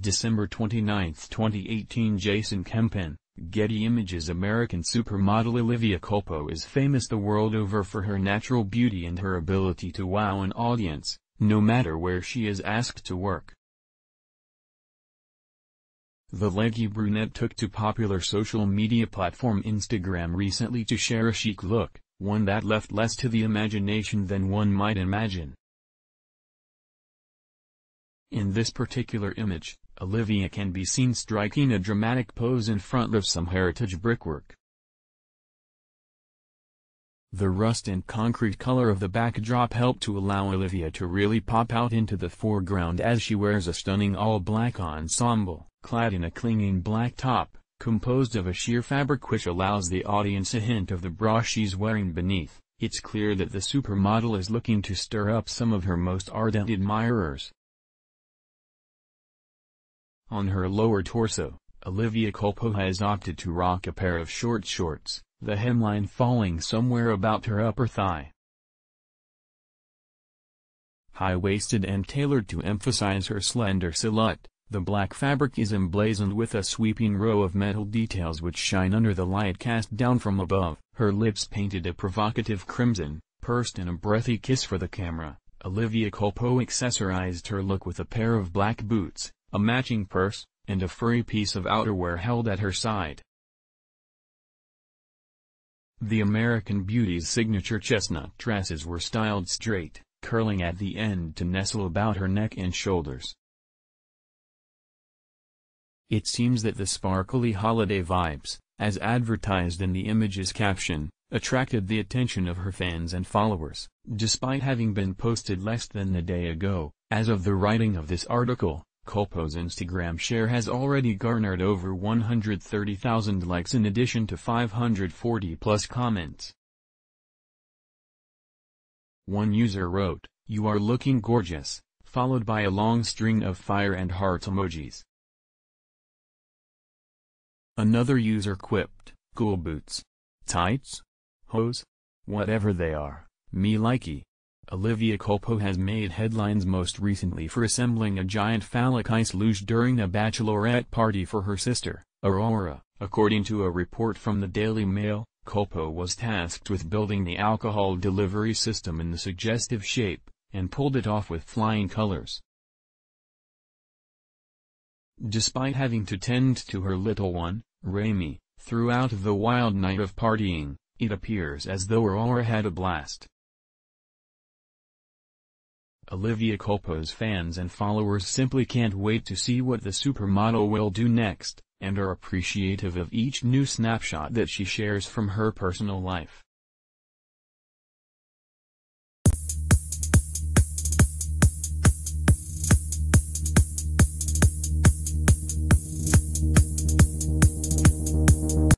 December 29, 2018 Jason Kempin, Getty Images American supermodel Olivia Culpo is famous the world over for her natural beauty and her ability to wow an audience, no matter where she is asked to work. The leggy brunette took to popular social media platform Instagram recently to share a chic look, one that left less to the imagination than one might imagine. In this particular image, Olivia can be seen striking a dramatic pose in front of some heritage brickwork. The rust and concrete color of the backdrop help to allow Olivia to really pop out into the foreground as she wears a stunning all-black ensemble, clad in a clinging black top, composed of a sheer fabric which allows the audience a hint of the bra she's wearing beneath. It's clear that the supermodel is looking to stir up some of her most ardent admirers. On her lower torso, Olivia Culpo has opted to rock a pair of short shorts, the hemline falling somewhere about her upper thigh. High-waisted and tailored to emphasize her slender silhouette, the black fabric is emblazoned with a sweeping row of metal details which shine under the light cast down from above. Her lips painted a provocative crimson, pursed in a breathy kiss for the camera, Olivia Culpo accessorized her look with a pair of black boots, a matching purse, and a furry piece of outerwear held at her side. The American Beauty's signature chestnut dresses were styled straight, curling at the end to nestle about her neck and shoulders. It seems that the sparkly holiday vibes, as advertised in the image's caption, attracted the attention of her fans and followers. Despite having been posted less than a day ago, as of the writing of this article, Culpo's Instagram share has already garnered over 130,000 likes in addition to 540 plus comments. One user wrote, You are looking gorgeous, followed by a long string of fire and heart emojis. Another user quipped, Cool boots. Tights? Hose? Whatever they are, me likey. Olivia Culpo has made headlines most recently for assembling a giant phallic ice luge during a bachelorette party for her sister, Aurora. According to a report from the Daily Mail, Culpo was tasked with building the alcohol delivery system in the suggestive shape, and pulled it off with flying colors. Despite having to tend to her little one, Remy, throughout the wild night of partying, it appears as though Aurora had a blast. Olivia Culpo's fans and followers simply can't wait to see what the supermodel will do next, and are appreciative of each new snapshot that she shares from her personal life.